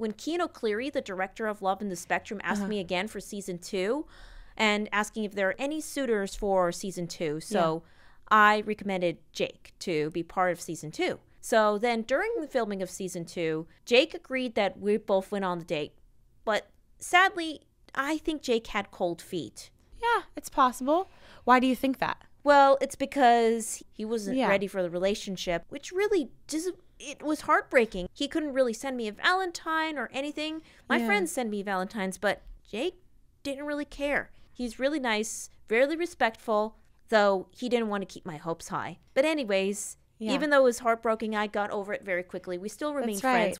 when Cian O'Clery, the director of Love on the Spectrum, asked Uh-huh. me again for season two and asking if there are any suitors for season two. So I recommended Jake to be part of season two. So then during the filming of season two, Jake agreed that we both went on the date. But sadly, I think Jake had cold feet. Yeah, it's possible. Why do you think that? Well, it's because he wasn't Yeah. ready for the relationship, which really just it was heartbreaking. He couldn't really send me a Valentine or anything. My Yeah. friends send me Valentines, but Jake didn't really care. He's really nice, very respectful, though he didn't want to keep my hopes high. But anyways, Yeah. even though it was heartbroken, I got over it very quickly. We still remain right. friends.